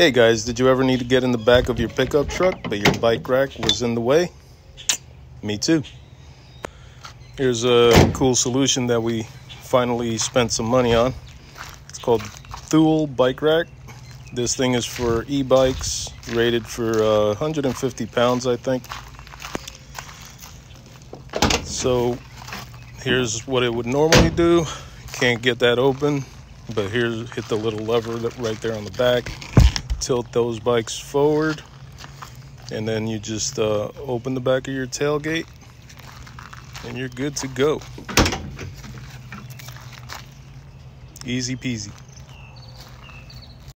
Hey guys, did you ever need to get in the back of your pickup truck, but your bike rack was in the way? Me too. Here's a cool solution that we finally spent some money on. It's called Thule Bike Rack. This thing is for e-bikes, rated for uh, 150 pounds, I think. So here's what it would normally do. Can't get that open, but here's hit the little lever right there on the back tilt those bikes forward and then you just uh, open the back of your tailgate and you're good to go. Easy peasy.